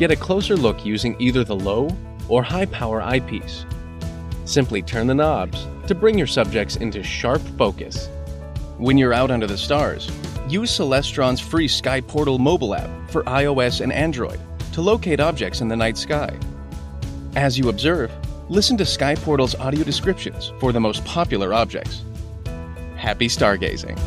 Get a closer look using either the low or high power eyepiece. Simply turn the knobs to bring your subjects into sharp focus. When you're out under the stars, use Celestron's free Sky Portal mobile app for iOS and Android to locate objects in the night sky. As you observe, listen to Sky Portal's audio descriptions for the most popular objects. Happy stargazing!